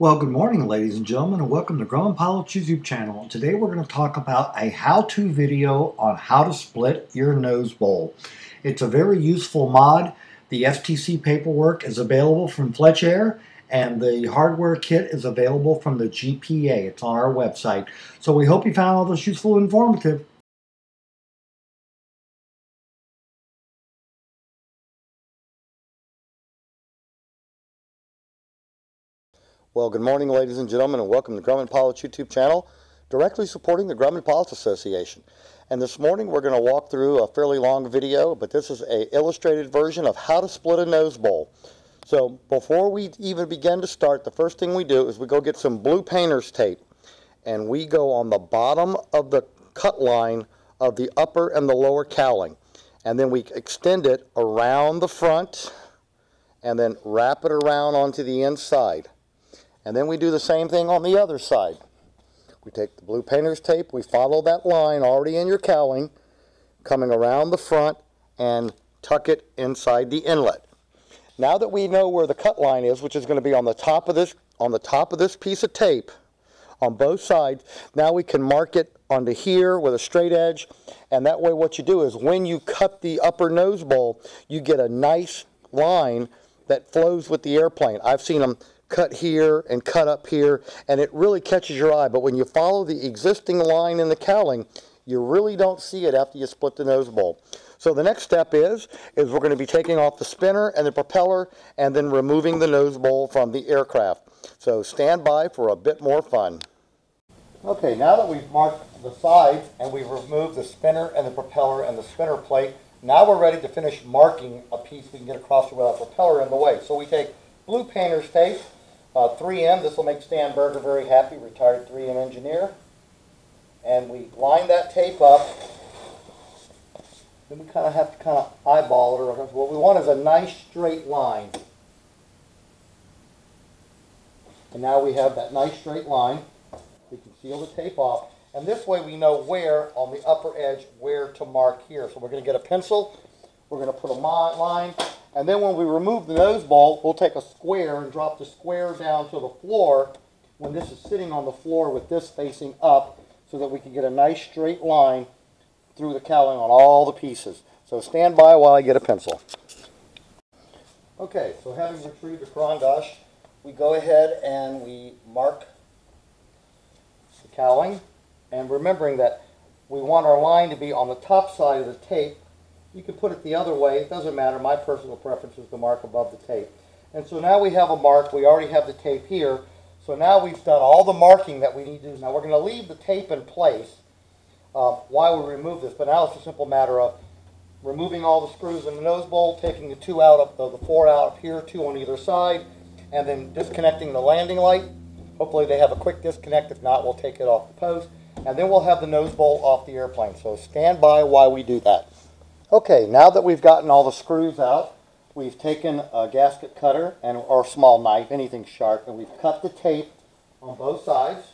Well, good morning, ladies and gentlemen, and welcome to Grumman Pilots YouTube channel. Today we're going to talk about a how-to video on how to split your nose bowl. It's a very useful mod. The STC paperwork is available from Fletch Air, and the hardware kit is available from the GPA. It's on our website. So we hope you found all this useful and informative. Well, good morning, ladies and gentlemen, and welcome to Grumman Pilots YouTube channel, directly supporting the Grumman Pilots Association. And this morning we're going to walk through a fairly long video, but this is a illustrated version of how to split a nose bowl. So before we even begin to start, the first thing we do is we go get some blue painter's tape, and we go on the bottom of the cut line of the upper and the lower cowling. And then we extend it around the front, and then wrap it around onto the inside. And then we do the same thing on the other side. We take the blue painter's tape, we follow that line already in your cowling, coming around the front and tuck it inside the inlet. Now that we know where the cut line is, which is going to be on the top of this on the top of this piece of tape on both sides, now we can mark it onto here with a straight edge, and that way what you do is when you cut the upper nose bowl, you get a nice line that flows with the airplane. I've seen them cut here and cut up here, and it really catches your eye. But when you follow the existing line in the cowling, you really don't see it after you split the nose bowl. So the next step is, is we're going to be taking off the spinner and the propeller and then removing the nose bowl from the aircraft. So stand by for a bit more fun. Okay, now that we've marked the sides and we've removed the spinner and the propeller and the spinner plate, now we're ready to finish marking a piece we can get across without propeller in the way. So we take blue painter's tape, uh, 3M, this will make Stan Berger very happy, retired 3M engineer. And we line that tape up. Then we kind of have to kind of eyeball it. Or what we want is a nice straight line. And now we have that nice straight line. We can seal the tape off. And this way we know where on the upper edge where to mark here. So we're going to get a pencil. We're going to put a line and then when we remove the nose bowl, we'll take a square and drop the square down to the floor when this is sitting on the floor with this facing up so that we can get a nice straight line through the cowling on all the pieces. So stand by while I get a pencil. Okay, so having retrieved the Caran d'Ache, we go ahead and we mark the cowling. And remembering that we want our line to be on the top side of the tape you can put it the other way. It doesn't matter. My personal preference is the mark above the tape. And so now we have a mark. We already have the tape here. So now we've done all the marking that we need to do. Now we're going to leave the tape in place uh, while we remove this. But now it's a simple matter of removing all the screws in the nose bowl, taking the two out of the, four out up here, two on either side, and then disconnecting the landing light. Hopefully they have a quick disconnect. If not, we'll take it off the post. And then we'll have the nose bowl off the airplane. So stand by while we do that. Okay, now that we've gotten all the screws out, we've taken a gasket cutter and or a small knife, anything sharp, and we've cut the tape on both sides.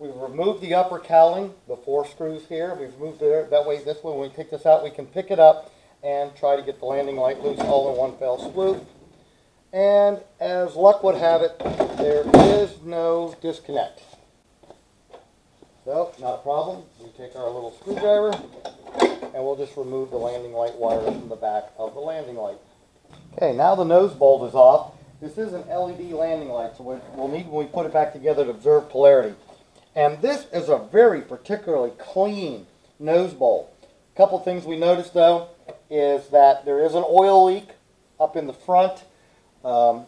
We've removed the upper cowling, the four screws here. We've removed it that way. This way, when we take this out, we can pick it up and try to get the landing light loose all in one fell swoop. And as luck would have it, there is no disconnect. So, not a problem. We take our little screwdriver, and we'll just remove the landing light wires from the back of the landing light. Okay, now the nose bowl is off. This is an LED landing light, so we'll need when we put it back together to observe polarity. And this is a very particularly clean nose bowl. A couple things we noticed though is that there is an oil leak up in the front um,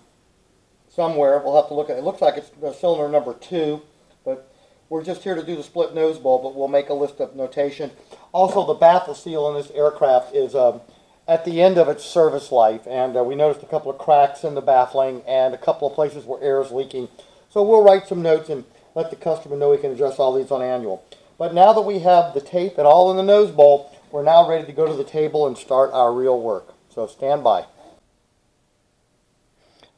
somewhere. We'll have to look at it. It looks like it's cylinder number two, but we're just here to do the split nose bowl, but we'll make a list of notation. Also, the baffle seal on this aircraft is um, at the end of its service life, and uh, we noticed a couple of cracks in the baffling and a couple of places where air is leaking. So we'll write some notes and let the customer know we can address all these on annual. But now that we have the tape and all in the nose bowl, we're now ready to go to the table and start our real work. So stand by.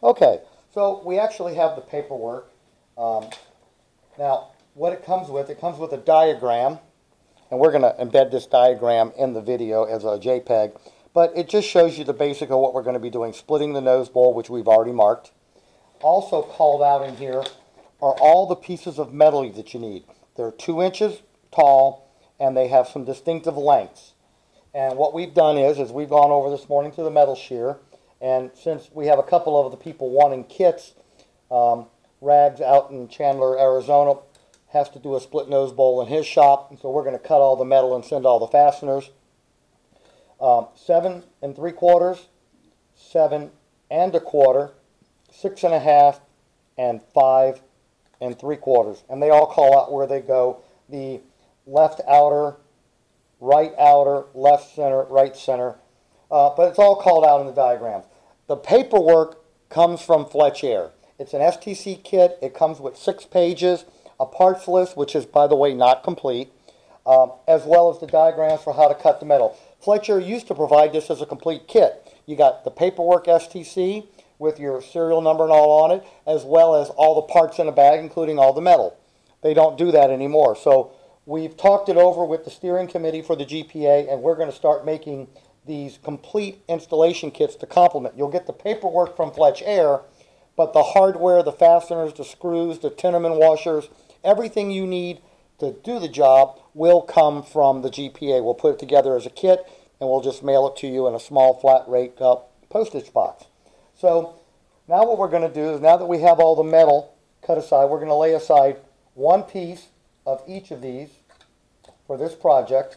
Okay, so we actually have the paperwork. Um, now, what it comes with, it comes with a diagram and we're going to embed this diagram in the video as a JPEG, but it just shows you the basic of what we're going to be doing, splitting the nose bowl, which we've already marked, also called out in here are all the pieces of metal that you need. They're two inches tall and they have some distinctive lengths. And what we've done is, is we've gone over this morning to the metal shear, and since we have a couple of the people wanting kits, um, Rags out in Chandler, Arizona, has to do a split nose bowl in his shop, and so we're going to cut all the metal and send all the fasteners. Um, seven and three quarters, seven and a quarter, six and a half, and five and three quarters. And they all call out where they go. The left outer, right outer, left center, right center. Uh, but it's all called out in the diagrams. The paperwork comes from Fletch-Air. It's an STC kit. It comes with six pages, a parts list, which is, by the way, not complete, um, as well as the diagrams for how to cut the metal. Fletch-Air used to provide this as a complete kit. You got the paperwork STC with your serial number and all on it, as well as all the parts in a bag, including all the metal. They don't do that anymore. So we've talked it over with the steering committee for the GPA, and we're going to start making these complete installation kits to complement. You'll get the paperwork from Fletch-Air, but the hardware, the fasteners, the screws, the Tinnerman washers, everything you need to do the job will come from the GPA. We'll put it together as a kit and we'll just mail it to you in a small flat rate uh, postage box. So now what we're going to do is now that we have all the metal cut aside, we're going to lay aside one piece of each of these for this project.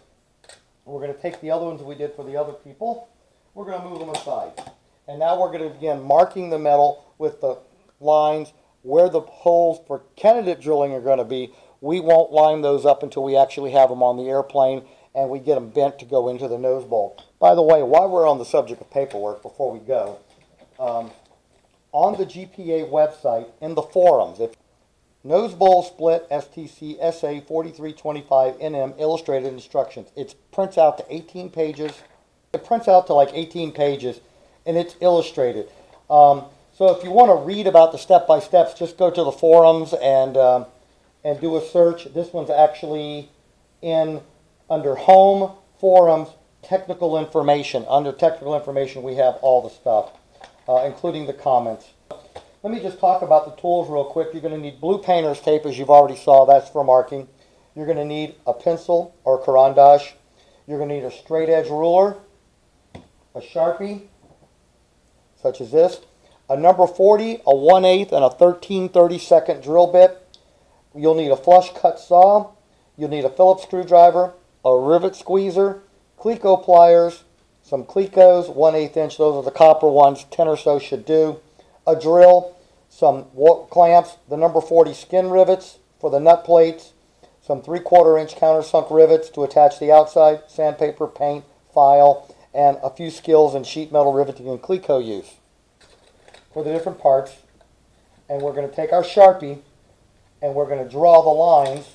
We're going to take the other ones we did for the other people. We're going to move them aside. And now we're going to begin marking the metal with the lines where the holes for candidate drilling are going to be. We won't line those up until we actually have them on the airplane and we get them bent to go into the nose bowl. By the way, while we're on the subject of paperwork, before we go, um, on the GPA website, in the forums, if nose bowl split STC SA 4325 NM illustrated instructions, it prints out to 18 pages. It prints out to like 18 pages and it's illustrated. Um, so if you want to read about the step-by-steps, just go to the forums and, um, and do a search. This one's actually in under Home, Forums, Technical Information. Under Technical Information, we have all the stuff, uh, including the comments. Let me just talk about the tools real quick. You're going to need blue painter's tape, as you've already saw. That's for marking. You're going to need a pencil or Caran d'Ache. You're going to need a straight edge ruler, a Sharpie, such as this, a number 40, a 1 8 and a 13 32nd drill bit. You'll need a flush cut saw. You'll need a Phillips screwdriver, a rivet squeezer, Cleco pliers, some Clecos, 1 8 inch, those are the copper ones, 10 or so should do, a drill, some clamps, the number 40 skin rivets for the nut plates, some 3 quarter inch countersunk rivets to attach the outside, sandpaper, paint, file, and a few skills in sheet metal riveting and Cleco use for the different parts. And we're going to take our Sharpie and we're going to draw the lines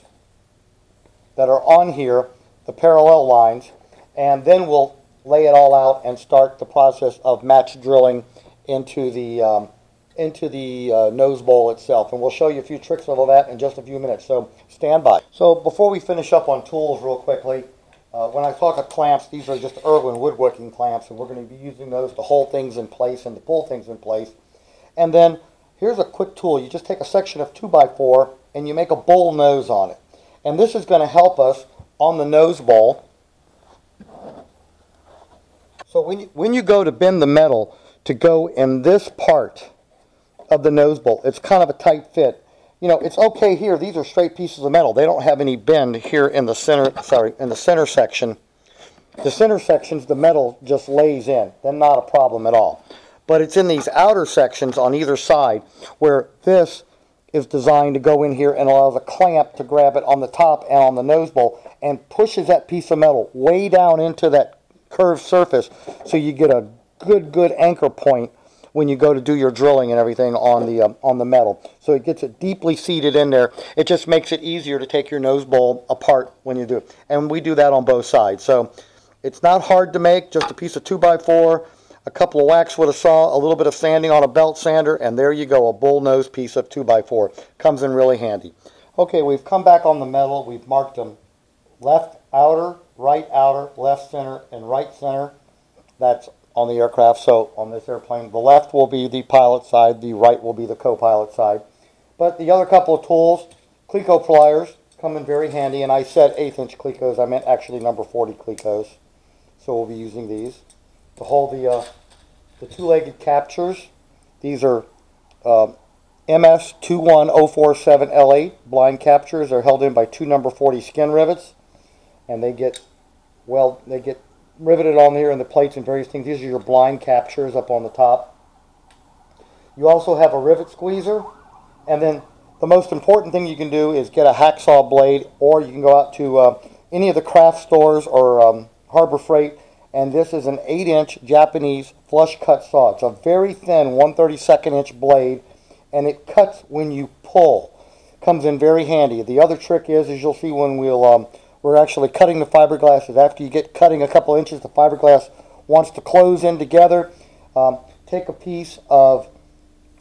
that are on here, the parallel lines, and then we'll lay it all out and start the process of match drilling into the um, into the uh, nose bowl itself. And we'll show you a few tricks of all that in just a few minutes. So stand by. So before we finish up on tools real quickly, uh, when I talk of clamps, these are just Irwin woodworking clamps, and we're going to be using those to hold things in place and to pull things in place. And then here's a quick tool. You just take a section of 2x4 and you make a bowl nose on it. And this is going to help us on the nose bowl. So when you, when you go to bend the metal to go in this part of the nose bowl, it's kind of a tight fit. You know, it's okay here. These are straight pieces of metal. They don't have any bend here in the center, sorry, in the center section. The center sections, the metal just lays in. Then not a problem at all. But it's in these outer sections on either side where this is designed to go in here and allow the clamp to grab it on the top and on the nose bowl and pushes that piece of metal way down into that curved surface so you get a good, good anchor point when you go to do your drilling and everything on the um, on the metal. So it gets it deeply seated in there. It just makes it easier to take your nose bowl apart when you do it. And we do that on both sides. So it's not hard to make, just a piece of 2x4 a couple of whacks with a saw, a little bit of sanding on a belt sander, and there you go, a bull nose piece of 2x4. Comes in really handy. Okay, we've come back on the metal. We've marked them left outer, right outer, left center, and right center. That's on the aircraft. So on this airplane, the left will be the pilot side, the right will be the co-pilot side. But the other couple of tools, Cleco pliers, come in very handy. And I said eighth inch Clecos, I meant actually number 40 Clecos. So we'll be using these to hold the, uh, the two-legged captures. These are um, MS21047L8 blind captures. They're held in by two number 40 skin rivets. And they get, well, they get riveted on here in the plates and various things. These are your blind captures up on the top. You also have a rivet squeezer. And then the most important thing you can do is get a hacksaw blade or you can go out to uh, any of the craft stores or um, Harbor Freight and this is an 8 inch Japanese flush cut saw. It's a very thin 132nd inch blade and it cuts when you pull. Comes in very handy. The other trick is, as you'll see when we'll, um, we're actually cutting the fiberglass, is after you get cutting a couple inches, the fiberglass wants to close in together. Um, take a piece of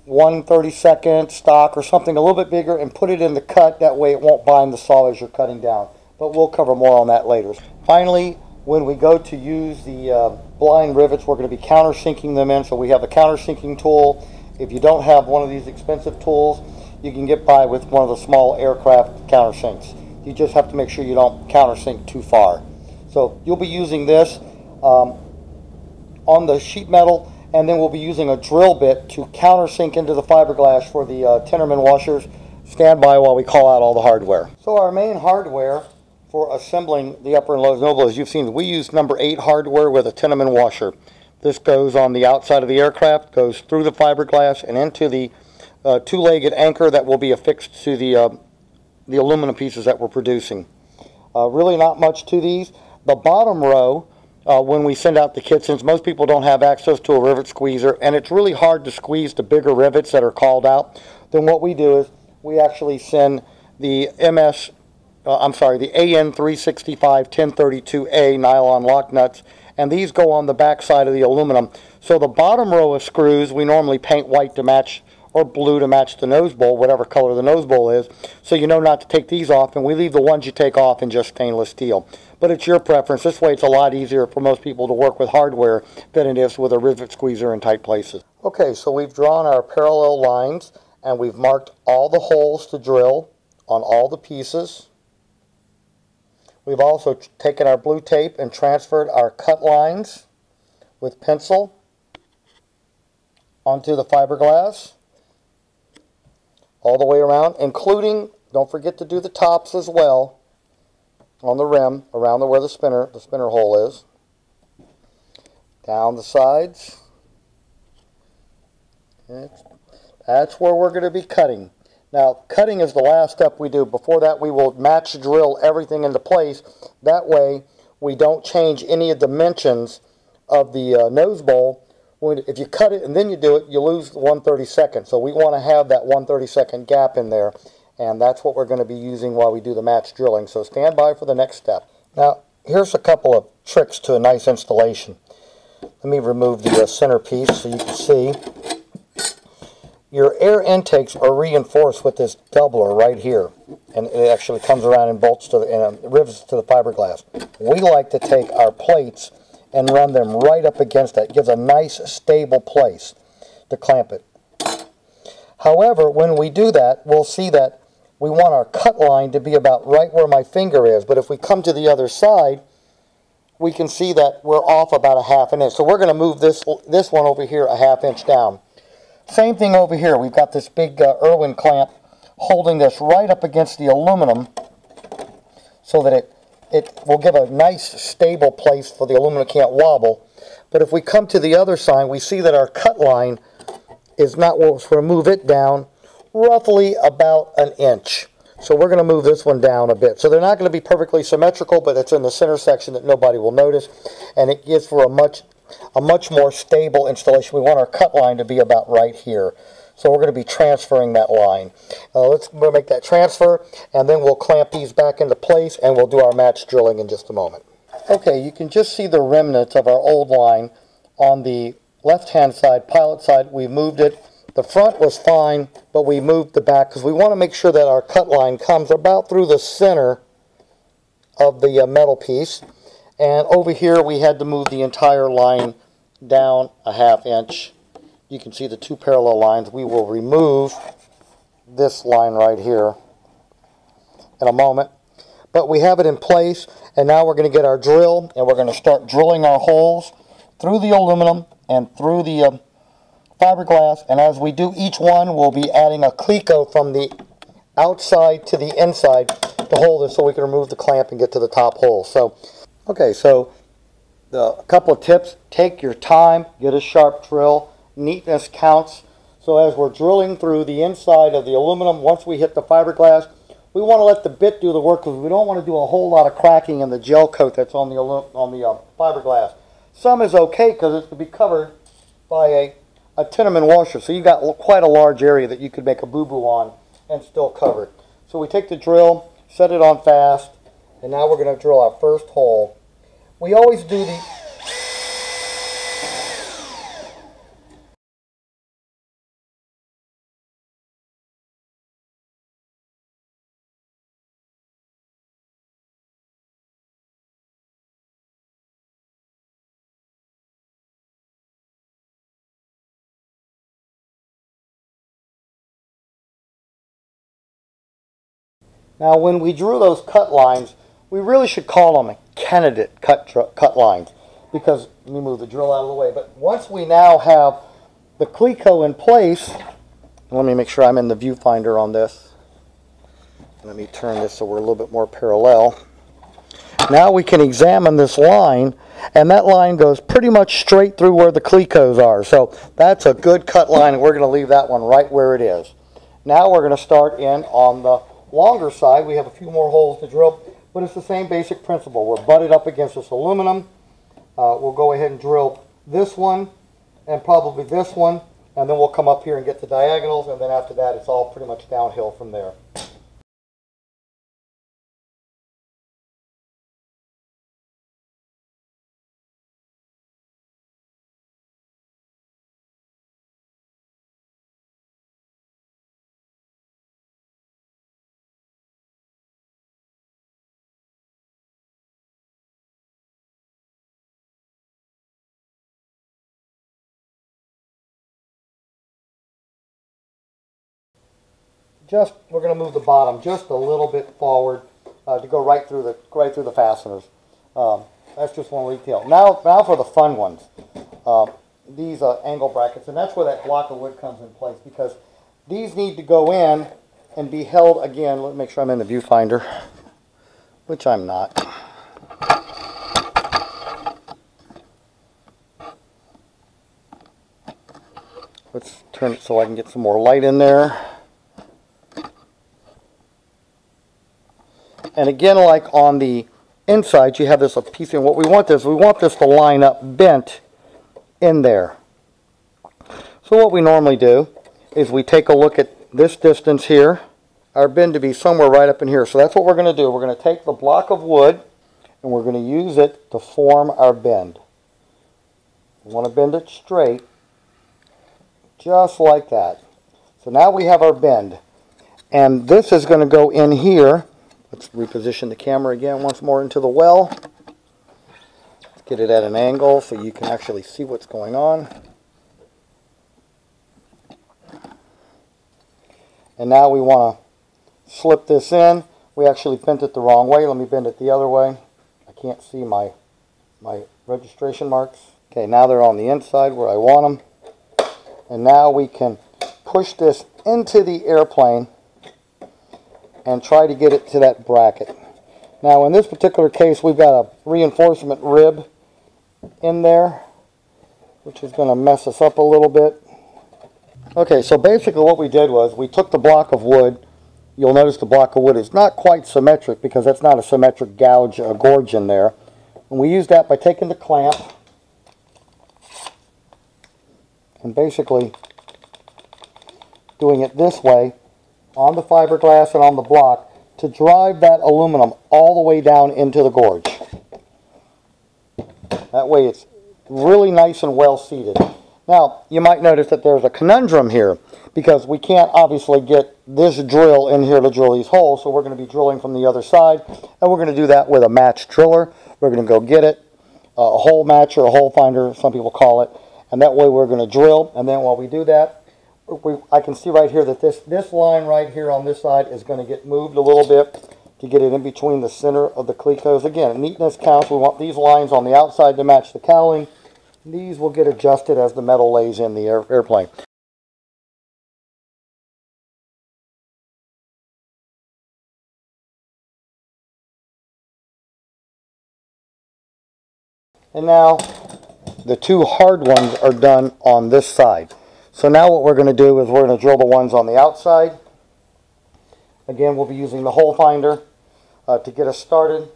132nd stock or something a little bit bigger and put it in the cut. That way it won't bind the saw as you're cutting down. But we'll cover more on that later. Finally, when we go to use the uh, blind rivets, we're going to be countersinking them in. So we have a countersinking tool. If you don't have one of these expensive tools, you can get by with one of the small aircraft countersinks. You just have to make sure you don't countersink too far. So you'll be using this um, on the sheet metal, and then we'll be using a drill bit to countersink into the fiberglass for the uh, Tinnerman washers. Stand by while we call out all the hardware. So our main hardware for assembling the upper and lower nose bowl, as you've seen, we use number 8 hardware with a Tinnerman washer. This goes on the outside of the aircraft, goes through the fiberglass and into the uh, two-legged anchor that will be affixed to the, uh, the aluminum pieces that we're producing. Uh, really not much to these. The bottom row, uh, when we send out the kits, since most people don't have access to a rivet squeezer, and it's really hard to squeeze the bigger rivets that are called out, then what we do is we actually send the MS uh, I'm sorry, the AN365 1032A nylon lock nuts, and these go on the back side of the aluminum. So the bottom row of screws we normally paint white to match or blue to match the nose bowl, whatever color the nose bowl is, so you know not to take these off, and we leave the ones you take off in just stainless steel. But it's your preference. This way it's a lot easier for most people to work with hardware than it is with a rivet squeezer in tight places. Okay, so we've drawn our parallel lines, and we've marked all the holes to drill on all the pieces. We've also taken our blue tape and transferred our cut lines with pencil onto the fiberglass all the way around, including, don't forget to do the tops as well on the rim around the, where the spinner, the spinner hole is. Down the sides. That's where we're going to be cutting. Now, cutting is the last step we do. Before that, we will match drill everything into place. That way, we don't change any of the dimensions of the uh, nose bowl. When, if you cut it and then you do it, you lose 132nd. So we want to have that 132nd gap in there, and that's what we're going to be using while we do the match drilling. So stand by for the next step. Now, here's a couple of tricks to a nice installation. Let me remove the uh, center piece so you can see your air intakes are reinforced with this doubler right here. And it actually comes around and bolts to the, and uh, rivets to the fiberglass. We like to take our plates and run them right up against that. It gives a nice stable place to clamp it. However, when we do that, we'll see that we want our cut line to be about right where my finger is. But if we come to the other side, we can see that we're off about a half an inch. So we're going to move this, this one over here a half inch down. Same thing over here. We've got this big uh, Irwin clamp holding this right up against the aluminum so that it, it will give a nice stable place for the aluminum can't wobble. But if we come to the other side, we see that our cut line is not, we're move it down roughly about an inch. So we're going to move this one down a bit. So they're not going to be perfectly symmetrical, but it's in the center section that nobody will notice. And it gives for a much a much more stable installation. We want our cut line to be about right here. So we're going to be transferring that line. Uh, let's make that transfer, and then we'll clamp these back into place, and we'll do our match drilling in just a moment. Okay, you can just see the remnants of our old line on the left-hand side, pilot side. We moved it. The front was fine, but we moved the back because we want to make sure that our cut line comes about through the center of the uh, metal piece. And over here, we had to move the entire line down a half inch. You can see the two parallel lines. We will remove this line right here in a moment. But we have it in place, and now we're going to get our drill, and we're going to start drilling our holes through the aluminum and through the uh, fiberglass. And as we do each one, we'll be adding a cleco from the outside to the inside to hold it so we can remove the clamp and get to the top hole. So, okay, so the, a couple of tips. Take your time, get a sharp drill. Neatness counts. So as we're drilling through the inside of the aluminum, once we hit the fiberglass, we want to let the bit do the work because we don't want to do a whole lot of cracking in the gel coat that's on the on the uh, fiberglass. Some is okay because it can be covered by a, a Tinnerman washer. So you've got quite a large area that you could make a boo-boo on and still cover it. So we take the drill, set it on fast, and now we're going to drill our first hole. We always do the Now, when we drew those cut lines, we really should call them candidate cut, cut lines because, let me move the drill out of the way, but once we now have the cleco in place, let me make sure I'm in the viewfinder on this. Let me turn this so we're a little bit more parallel. Now we can examine this line, and that line goes pretty much straight through where the clecos are. So that's a good cut line, and we're going to leave that one right where it is. Now we're going to start in on the longer side, we have a few more holes to drill, but it's the same basic principle. We're butted up against this aluminum. Uh, we'll go ahead and drill this one and probably this one, and then we'll come up here and get the diagonals, and then after that, it's all pretty much downhill from there. Just, we're going to move the bottom just a little bit forward uh, to go right through the, right through the fasteners. Um, that's just one detail. Now, now for the fun ones. Um, these uh, angle brackets, and that's where that block of wood comes in place because these need to go in and be held again. Let me make sure I'm in the viewfinder, which I'm not. Let's turn it so I can get some more light in there. And again, like on the inside, you have this piece, and what we want is we want this to line up bent in there. So what we normally do is we take a look at this distance here, our bend to be somewhere right up in here. So that's what we're going to do. We're going to take the block of wood and we're going to use it to form our bend. We want to bend it straight, just like that. So now we have our bend. And this is going to go in here Let's reposition the camera again once more into the well. Let's get it at an angle so you can actually see what's going on. And now we want to slip this in. We actually bent it the wrong way. Let me bend it the other way. I can't see my, my registration marks. Okay, now they're on the inside where I want them. And now we can push this into the airplane and try to get it to that bracket. Now in this particular case we've got a reinforcement rib in there which is going to mess us up a little bit. Okay, so basically what we did was we took the block of wood. You'll notice the block of wood is not quite symmetric because that's not a symmetric gouge, a gorge in there. And we used that by taking the clamp and basically doing it this way on the fiberglass and on the block to drive that aluminum all the way down into the gorge. That way it's really nice and well seated. Now, you might notice that there's a conundrum here because we can't obviously get this drill in here to drill these holes, so we're going to be drilling from the other side, and we're going to do that with a match driller. We're going to go get it, a hole matcher, a hole finder, some people call it. And that way we're going to drill. And then while we do that, we, I can see right here that this, this line right here on this side is going to get moved a little bit to get it in between the center of the clecos. Again, neatness counts. We want these lines on the outside to match the cowling. These will get adjusted as the metal lays in the air, airplane. And now the two hard ones are done on this side. So now what we're going to do is we're going to drill the ones on the outside. Again, we'll be using the hole finder uh, to get us started.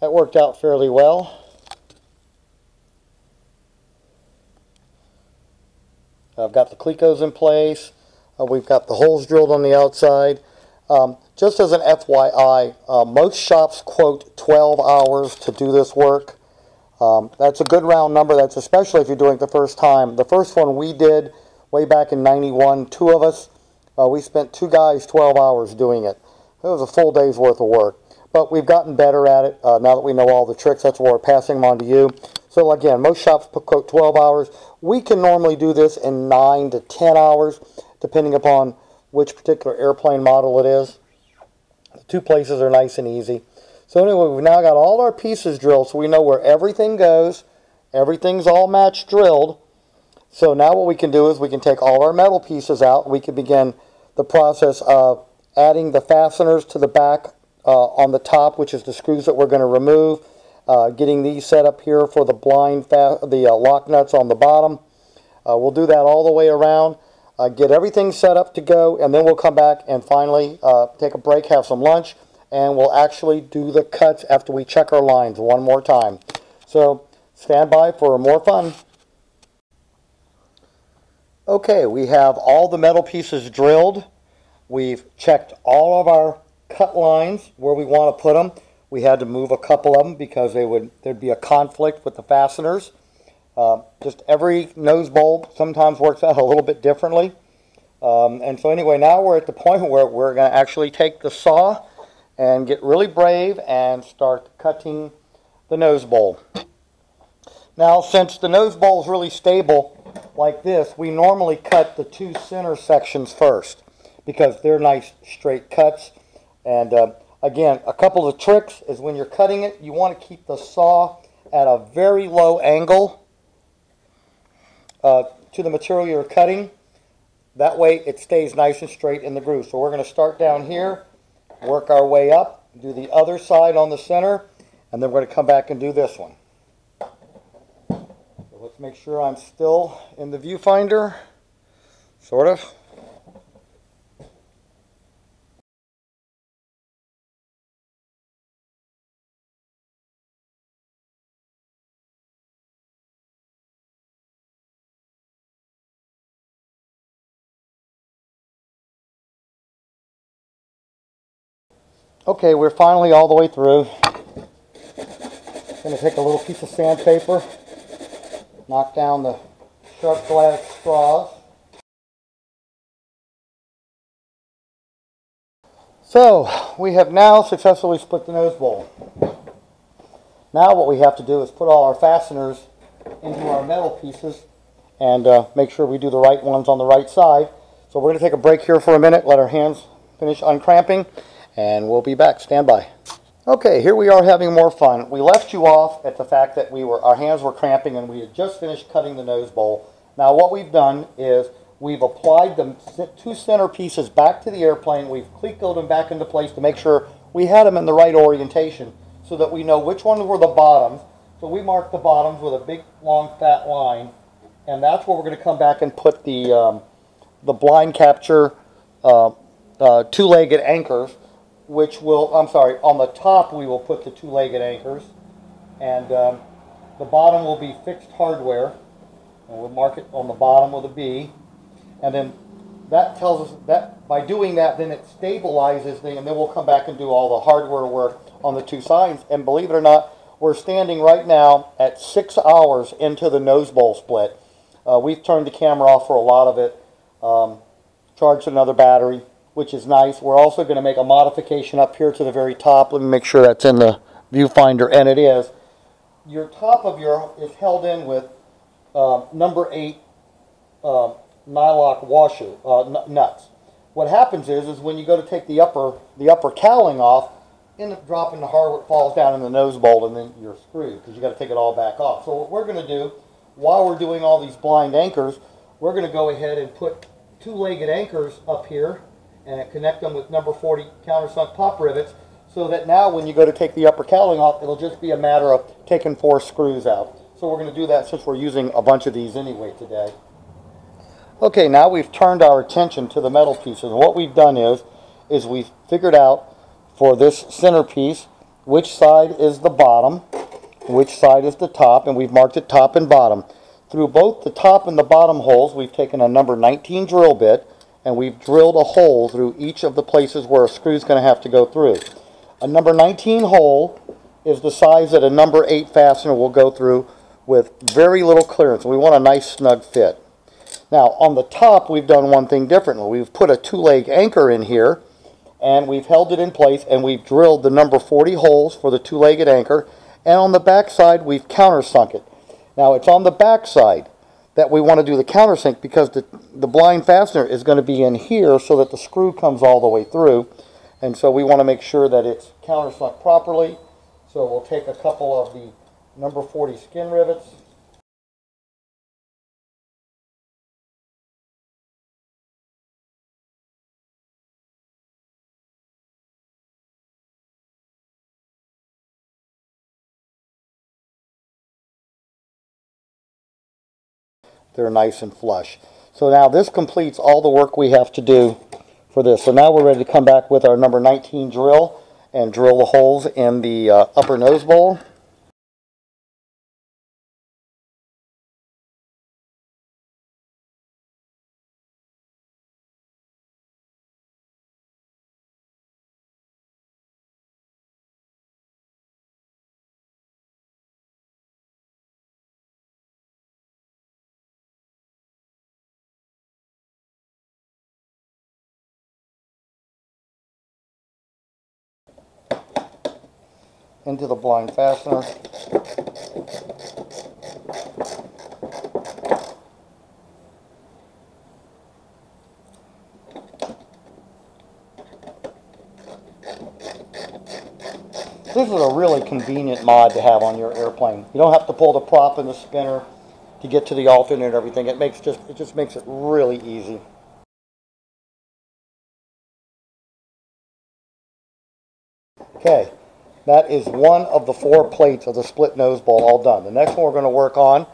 That worked out fairly well. I've got the clecos in place. Uh, we've got the holes drilled on the outside. Um, just as an FYI, uh, most shops quote 12 hours to do this work. Um, that's a good round number. That's especially if you're doing it the first time. The first one we did way back in 91, two of us, uh, we spent two guys 12 hours doing it. It was a full day's worth of work. But we've gotten better at it uh, now that we know all the tricks. That's why we're passing them on to you. So again, most shops quote 12 hours. We can normally do this in 9 to 10 hours, depending upon which particular airplane model it is. The two places are nice and easy. So anyway, we've now got all our pieces drilled, so we know where everything goes. Everything's all matched drilled. So now what we can do is we can take all our metal pieces out. We can begin the process of adding the fasteners to the back on the top, which is the screws that we're going to remove. Uh, getting these set up here for the blind, the uh, lock nuts on the bottom. Uh, we'll do that all the way around. Uh, get everything set up to go, and then we'll come back and finally uh, take a break, have some lunch, and we'll actually do the cuts after we check our lines one more time. So stand by for more fun. Okay, we have all the metal pieces drilled. We've checked all of our cut lines where we want to put them. We had to move a couple of them because they would there'd be a conflict with the fasteners. Uh, just every nose bowl sometimes works out a little bit differently. Um, and so anyway, now we're at the point where we're going to actually take the saw and get really brave and start cutting the nose bowl. Now, since the nose bowl is really stable like this, we normally cut the two center sections first because they're nice straight cuts. And uh, again, a couple of tricks is when you're cutting it, you want to keep the saw at a very low angle uh, to the material you're cutting. That way it stays nice and straight in the groove. So we're going to start down here, work our way up, do the other side on the center, and then we're going to come back and do this one. So let's make sure I'm still in the viewfinder, sort of. Okay, we're finally all the way through. I'm Going to take a little piece of sandpaper, knock down the sharp glass straws. So, we have now successfully split the nose bowl. Now what we have to do is put all our fasteners into our metal pieces and uh, make sure we do the right ones on the right side. So we're going to take a break here for a minute, let our hands finish uncramping, and we'll be back. Stand by. Okay, here we are having more fun. We left you off at the fact that we were our hands were cramping and we had just finished cutting the nose bowl. Now what we've done is we've applied the two center pieces back to the airplane. We've clecoed them back into place to make sure we had them in the right orientation so that we know which ones were the bottoms. So we marked the bottoms with a big, long, fat line. And that's where we're going to come back and put the, um, the blind capture uh, uh, two-legged anchors which will, I'm sorry, on the top we will put the two-legged anchors, and um, the bottom will be fixed hardware, and we'll mark it on the bottom with a B, and then that tells us that by doing that, then it stabilizes the, and then we'll come back and do all the hardware work on the two sides. And believe it or not, we're standing right now at six hours into the nose bowl split. Uh, we've turned the camera off for a lot of it, um, charged another battery, which is nice. We're also going to make a modification up here to the very top. Let me make sure that's in the viewfinder, and it is. Your top of your is held in with uh, number eight uh, nylock washer uh, nuts. What happens is, is when you go to take the upper the upper cowling off, end up dropping the hardware falls down in the nose bowl, and then you're screwed because you got to take it all back off. So what we're going to do, while we're doing all these blind anchors, we're going to go ahead and put two-legged anchors up here and connect them with number 40 countersunk pop rivets so that now when you go to take the upper cowling off, it'll just be a matter of taking four screws out. So we're going to do that since we're using a bunch of these anyway today. Okay, now we've turned our attention to the metal pieces. And what we've done is, is we've figured out for this centerpiece which side is the bottom, which side is the top, and we've marked it top and bottom. Through both the top and the bottom holes, we've taken a number 19 drill bit, and we've drilled a hole through each of the places where a screw is going to have to go through. A number 19 hole is the size that a number 8 fastener will go through with very little clearance. We want a nice snug fit. Now, on the top, we've done one thing differently. We've put a two-leg anchor in here, and we've held it in place, and we've drilled the number 40 holes for the two-legged anchor, and on the back side, we've countersunk it. Now, it's on the back side that we want to do the countersink because the, the blind fastener is going to be in here so that the screw comes all the way through. And so we want to make sure that it's countersunk properly. So we'll take a couple of the number 40 skin rivets they're nice and flush. So now this completes all the work we have to do for this. So now we're ready to come back with our number 19 drill and drill the holes in the uh, upper nose bowl. Into the blind fastener. This is a really convenient mod to have on your airplane. You don't have to pull the prop and the spinner to get to the alternate and everything. It makes just it just makes it really easy. Okay, that is one of the four plates of the split nose all done. The next one we're going to work on.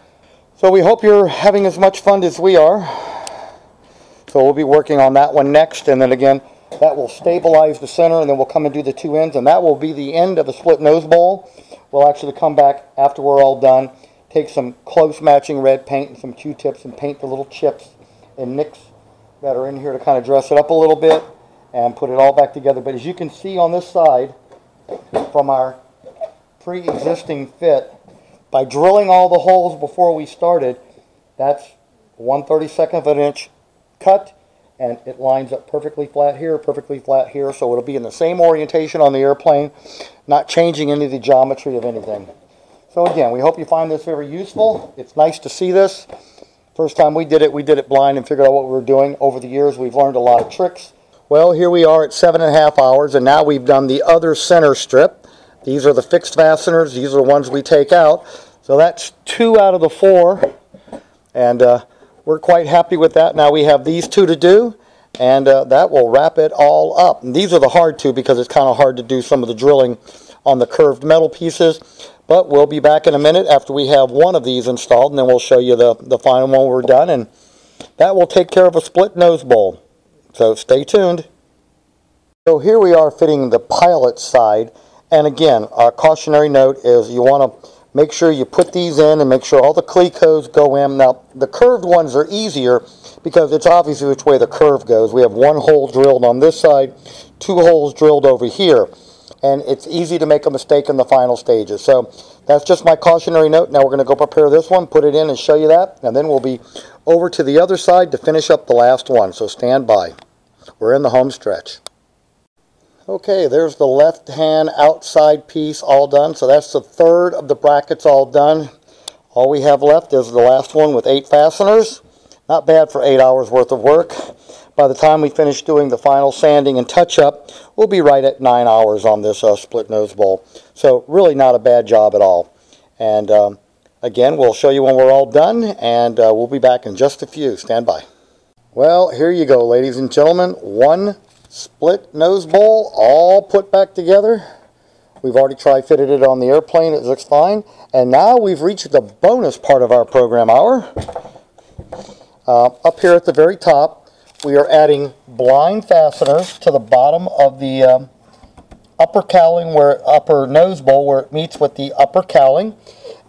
So we hope you're having as much fun as we are. So we'll be working on that one next. And then again, that will stabilize the center and then we'll come and do the two ends. And that will be the end of the split nose. We'll actually come back after we're all done, take some close matching red paint and some Q-tips and paint the little chips and nicks that are in here to kind of dress it up a little bit and put it all back together. But as you can see on this side, from our pre-existing fit. By drilling all the holes before we started, that's 1 32nd of an inch cut, and it lines up perfectly flat here, perfectly flat here, so it'll be in the same orientation on the airplane, not changing any of the geometry of anything. So again, we hope you find this very useful. It's nice to see this. First time we did it, we did it blind and figured out what we were doing. Over the years, we've learned a lot of tricks. Well, here we are at seven and a half hours, and now we've done the other center strip. These are the fixed fasteners. These are the ones we take out. So that's two out of the four, and uh, we're quite happy with that. Now we have these two to do, and uh, that will wrap it all up. And these are the hard two because it's kind of hard to do some of the drilling on the curved metal pieces. But we'll be back in a minute after we have one of these installed, and then we'll show you the, the final one we're done, and that will take care of a split nose bowl. So stay tuned. So here we are fitting the pilot side. And again, our cautionary note is you want to make sure you put these in and make sure all the clecos go in. Now, the curved ones are easier because it's obvious which way the curve goes. We have one hole drilled on this side, two holes drilled over here, and it's easy to make a mistake in the final stages. So that's just my cautionary note. Now we're going to go prepare this one, put it in and show you that, and then we'll be over to the other side to finish up the last one. So stand by. We're in the home stretch. Okay, there's the left hand outside piece all done. So that's the third of the brackets all done. All we have left is the last one with eight fasteners. Not bad for eight hours worth of work. By the time we finish doing the final sanding and touch-up, we'll be right at nine hours on this uh, split nose bowl. So really not a bad job at all. And um, again, we'll show you when we're all done, and uh, we'll be back in just a few. Stand by. Well, here you go, ladies and gentlemen. One split nose bowl all put back together. We've already tri-fitted it on the airplane. It looks fine. And now we've reached the bonus part of our program hour. Uh, up here at the very top, we are adding blind fasteners to the bottom of the um, upper cowling, where upper nose bowl, where it meets with the upper cowling.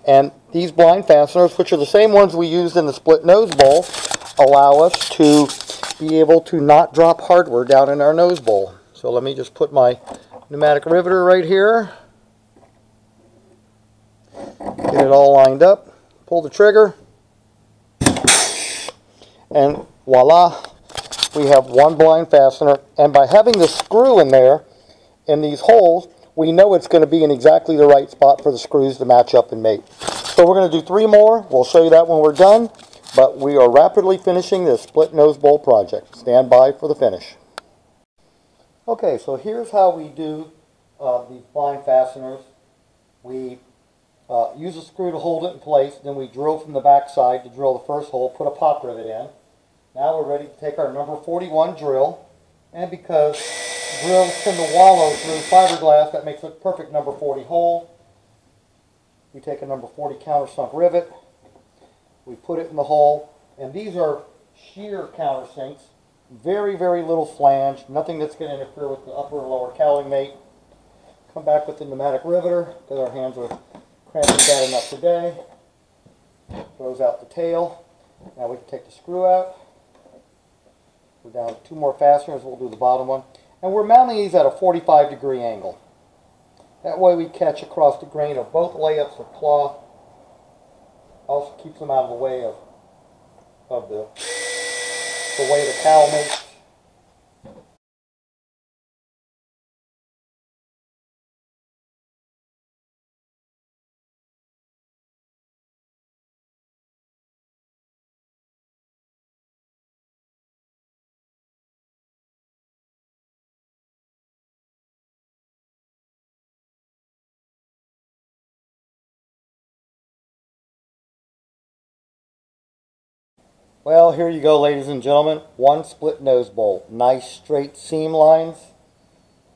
And these blind fasteners, which are the same ones we used in the split nose bowl, allow us to be able to not drop hardware down in our nose bowl. So let me just put my pneumatic riveter right here. Get it all lined up. Pull the trigger. And voila, we have one blind fastener. And by having the screw in there, in these holes, we know it's going to be in exactly the right spot for the screws to match up and mate. So we're going to do three more. We'll show you that when we're done. But we are rapidly finishing this split nose bowl project. Stand by for the finish. Okay, so here's how we do uh, these blind fasteners. We uh, use a screw to hold it in place, then we drill from the back side to drill the first hole, put a pop rivet in. Now we're ready to take our number 41 drill, and because drills tend to wallow through fiberglass, that makes a perfect number 40 hole. We take a number 40 countersunk rivet, we put it in the hole, and these are shear countersinks. Very, very little flange, nothing that's going to interfere with the upper and lower cowling mate. Come back with the pneumatic riveter, because our hands are cramping bad enough today. Throws out the tail. Now we can take the screw out. We're down two more fasteners, we'll do the bottom one. And we're mounting these at a 45 degree angle. That way we catch across the grain of both layups of cloth also keeps them out of the way of of the the way the cowl makes. Well, here you go, ladies and gentlemen. One split nose bowl. Nice straight seam lines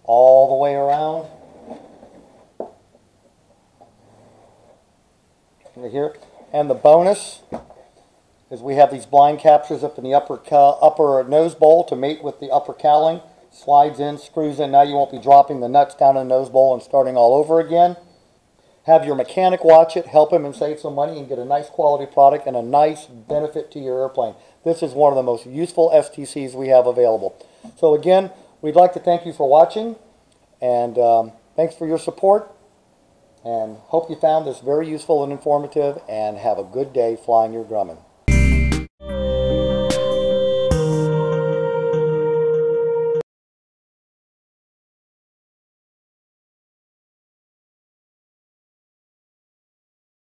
all the way around. Right here. And the bonus is we have these blind captures up in the upper upper nose bowl to mate with the upper cowling. Slides in, screws in. Now you won't be dropping the nuts down in the nose bowl and starting all over again. Have your mechanic watch it, help him and save some money and get a nice quality product and a nice benefit to your airplane. This is one of the most useful STCs we have available. So again, we'd like to thank you for watching and um, thanks for your support and hope you found this very useful and informative and have a good day flying your Grumman.